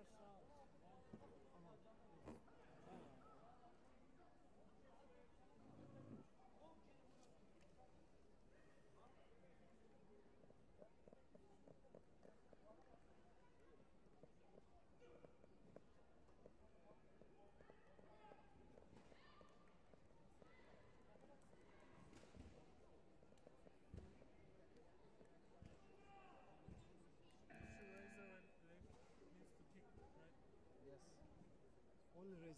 It's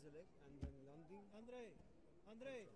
leg and then landing. Andre, Andre,